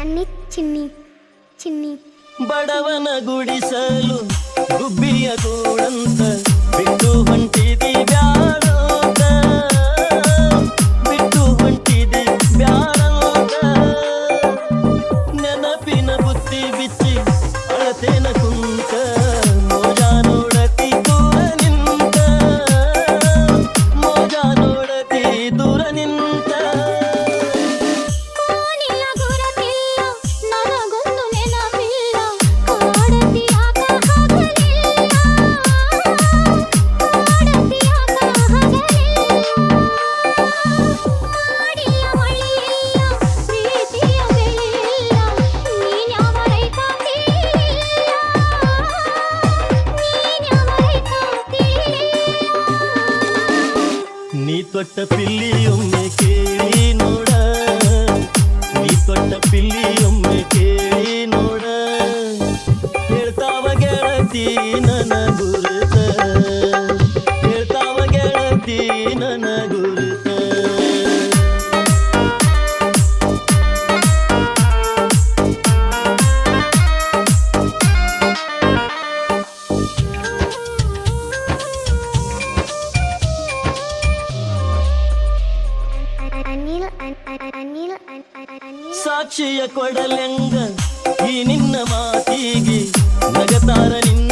అన్ని చిన్ని చిన్ని. బడవన గుడిసలు గుబ్బియ కూడంత బిందు వంటిది వ్యా ತೊಟ್ಟ ಪಿಲ್ಲಿಯೊಮ್ಮೆ ಕೇಳಿ ನೋಡ. ನೀ ತೊಟ್ಟ ಪಿಲ್ಲಿಯೊಮ್ಮೆ ಕೇಳಿ ನೋಡ. ಹೇಳ್ತಾವ ಗೆಳತಿ ನನ್ನ ಗುರು ಸಾಕ್ಷಿಯ ಕೊಡಲೆಂಗ ಈ ನಿನ್ನ ಮಾತಿಗೆ ನಗತಾರ ನಿನ್ನ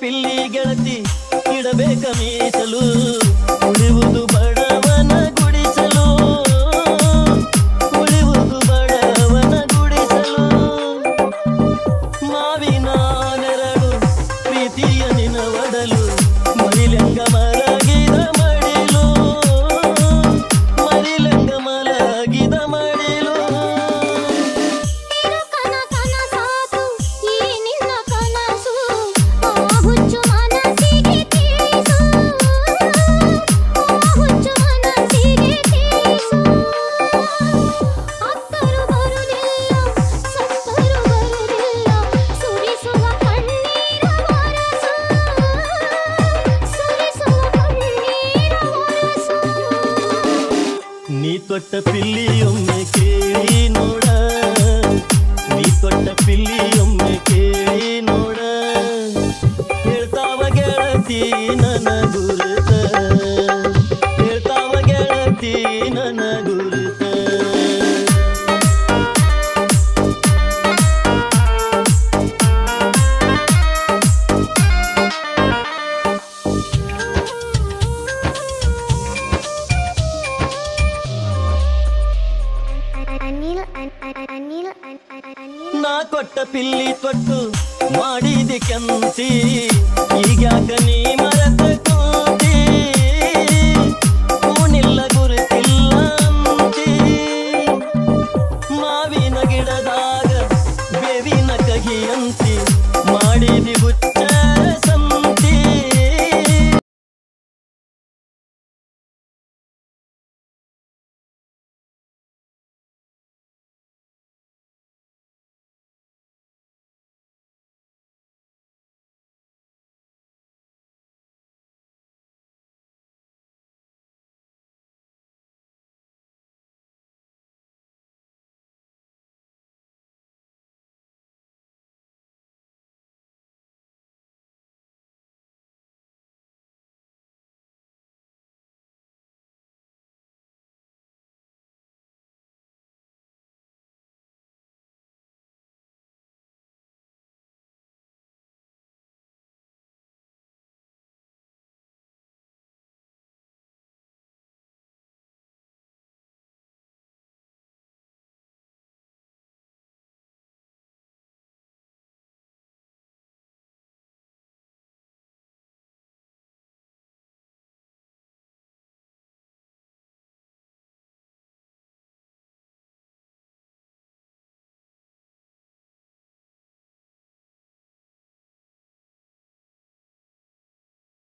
ಪಿಲ್ಲಿ ಗೆಳತಿ ಇಡಬೇಕ ಮೀಸಲು. ನೀ ತೊಟ್ಟ ಪಿಲ್ಲಿಯೊಮ್ಮೆ ಕೇಳಿ ನೋಡ. ನೀ ತೊಟ್ಟ ಪಿಲ್ಲಿಯೊಮ್ಮೆ ಕೇಳಿ ನೋಡ. ಹೇಳ್ತಾವ ಗೆಳತಿ ನನ ತೊಟ್ಟ ಪಿಲ್ಲಿ ತೊಟ್ಟು ಮಾಡಿದೆ ಕೆಂತಿ. ಈಗ ನೀ ಮರೆತ ಕೋತಿ? ಹೂನಿಲ್ಲ ಗುರುತಿಲ್ಲ ಮಾವಿನ ಗಿಡದಾಗ ಬೇವಿನ ಕಹಿಯಂತಿ ಮಾಡಿದಿ ಹುಚ್ಚ